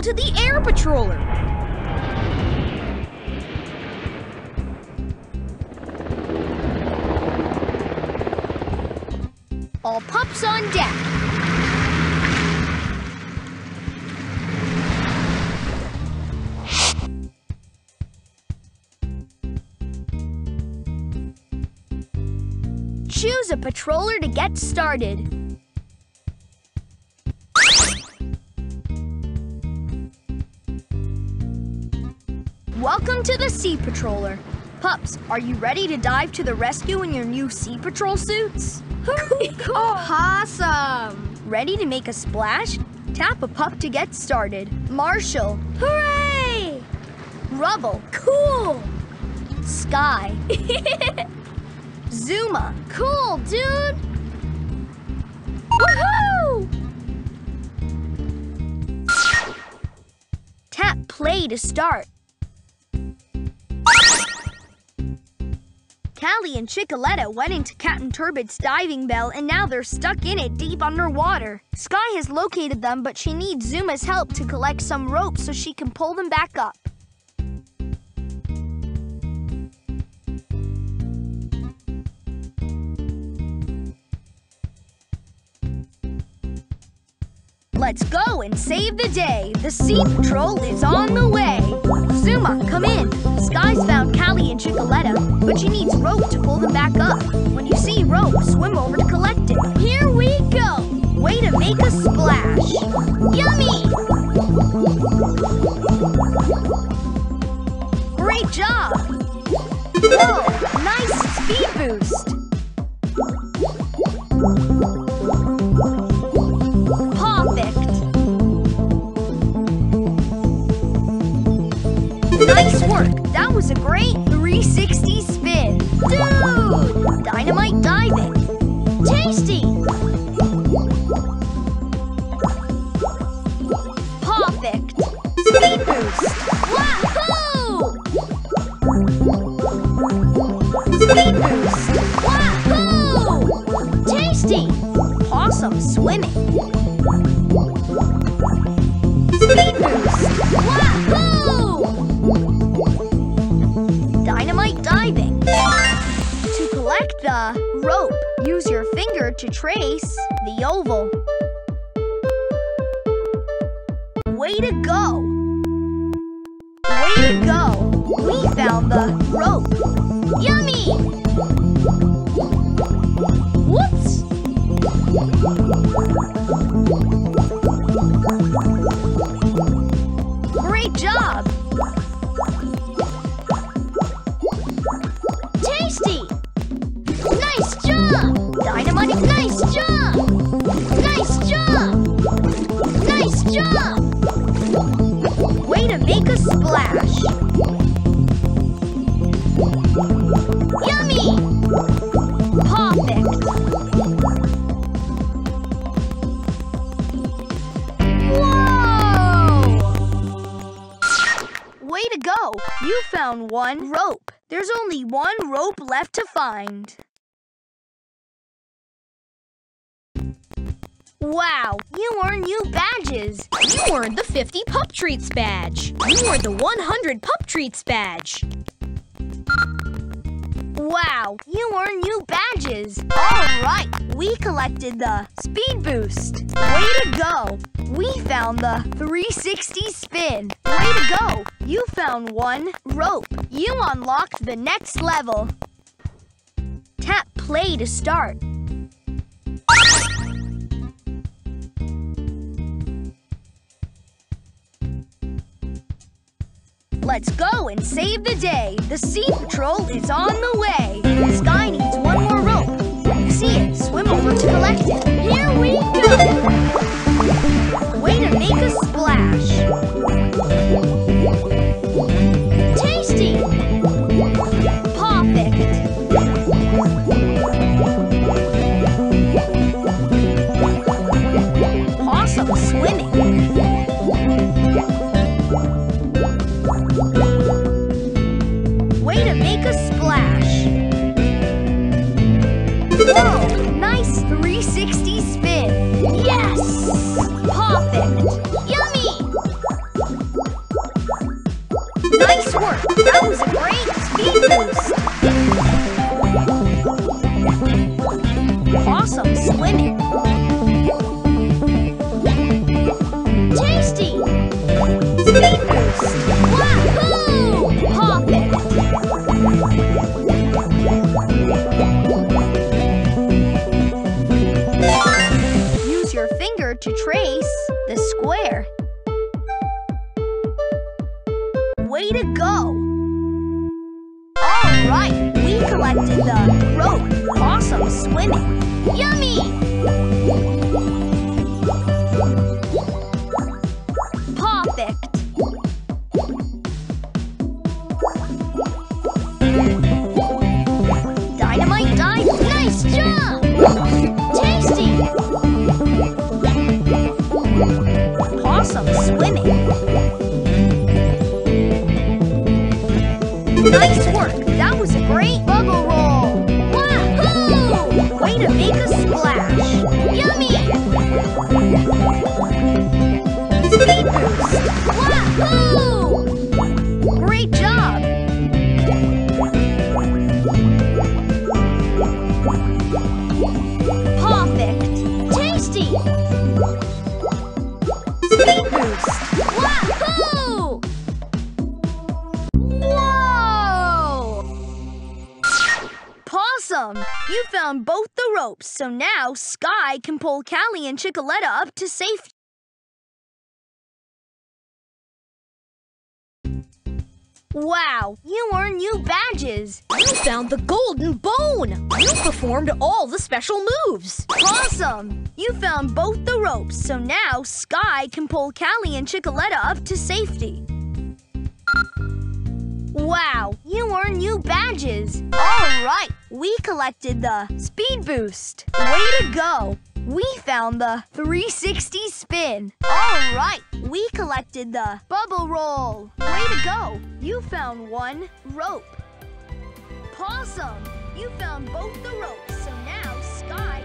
call to the air patroller. All pups on deck. Choose a patroller to get started. Welcome to the Sea Patroller. Pups, are you ready to dive to the rescue in your new Sea Patrol suits? Awesome. Ready to make a splash? Tap a pup to get started. Marshall. Hooray! Rubble. Cool. Skye. Zuma. Cool, dude. Woohoo! Tap play to start. Cali and Chickaletta went into Captain Turbot's diving bell and now they're stuck in it deep underwater. Skye has located them, but she needs Zuma's help to collect some rope so she can pull them back up. Let's go and save the day. The Sea Patrol is on the way. Zuma, Yummy! Great job. Whoa, nice speed boost. Perfect. Nice work. That was a great 360 spin. Dude! Dynamite diving. Tasty! Speed boost. Speed boost. Tasty! Awesome swimming. Speed boost. Dynamite diving. To collect the rope, use your finger to trace the oval. Way to go! To go! We found the rope. Yummy! Whoops! You found one rope. There's only one rope left to find. Wow, you earned new badges. You earned the 50 Pup Treats badge. You earned the 100 Pup Treats badge. Wow, you earn new badges. All right, we collected the speed boost. Way to go. We found the 360 spin. Way to go. You found one rope. You unlocked the next level. Tap play to start. Let's go and save the day. The Sea Patrol is on the way. Collect it. Use your finger to trace the square. Way to go! All right, we collected the rope. Awesome swimming. Yummy! Splash. Yummy! Speed boost. Great job. Perfect. Tasty! Ropes, so now Skye can pull Cali and Chickaletta up to safety. Wow, you earn new badges. You found the golden bone! You performed all the special moves! Awesome. you found both the ropes, so now Skye can pull Cali and Chickaletta up to safety. Wow, you earn new badges. All right, we collected the Speed Boost. Way to go. We found the 360 spin. All right, we collected the Bubble Roll. Way to go. You found one rope. Pawsome, you found both the ropes, so now Skye